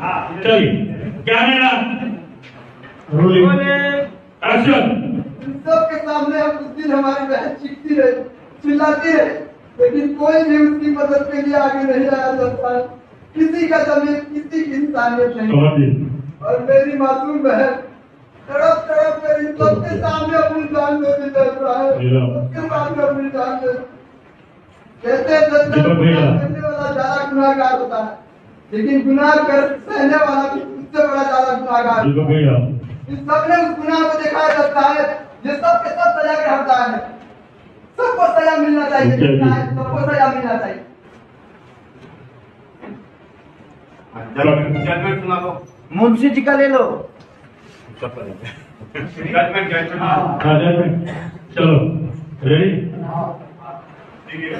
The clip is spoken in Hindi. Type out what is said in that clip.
चलिए लेना रोलिंग। एक्शन सबके सामने हम उस दिन हमारी बहन चीखती रही चिल्लाती रही लेकिन कोई भी उसकी मदद के लिए आगे नहीं आया सकता किसी का ज़मीन किसी की इंसानियत नहीं। और मेरी मासूम बहन तड़प तड़प कर इन सबके सामने अपनी जान चल रहा है। सबके सामने अपनी जान दे कहते हैं करने वाला ज़्यादा गुनाहगार होता है। लेकिन गुनाह कर सहने वाला भी उससे बड़ा ज़्यादा गुनाहगार। भैया इस सबने उस गुनाह को दिखाया जाता है। ये सब के सब सजा के हकदार है। सबको सजा मिलना चाहिए। सबको सजा मिलना चाहिए। जजमेंट सुना दो। मुंशी जी का ले लो। जजमेंट जजमेंट हाँ जजमेंट चलो रेडी ठीक है।